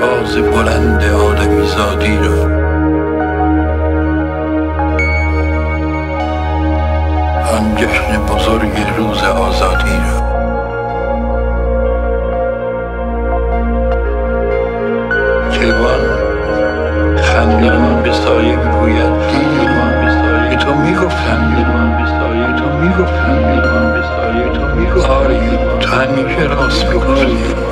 پرواز بلند آدمی زادی را آن جشن بزرگ روز آزادی را کیوان خندان به سایه می‌گوید. به سایه تو می‌گفتن جوان به سایه تو می‌گفتم. آری تو همیشه راست می‌گفتی